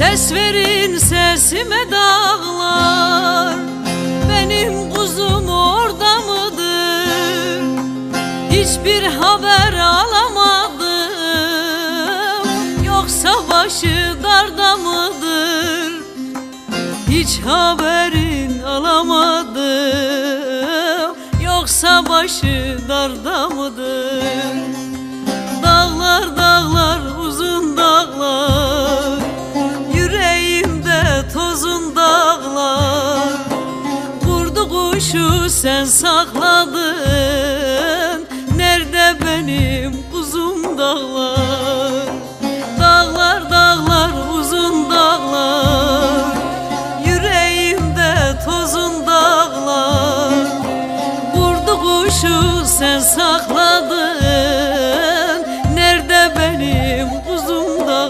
Ses verin sesime dağlar. Benim kuzum orada mıdır? Hiçbir haber alamadım. Yoksa başı darda mıdır? Hiç haberin alamadım. Yoksa başı darda mıdır kuşu sen sakladın Nerede benim kuzum dağlar? Dağlar dağlar uzun dağlar. Yüreğimde tozun dağlar. Vurdu kuşu sen sakladın.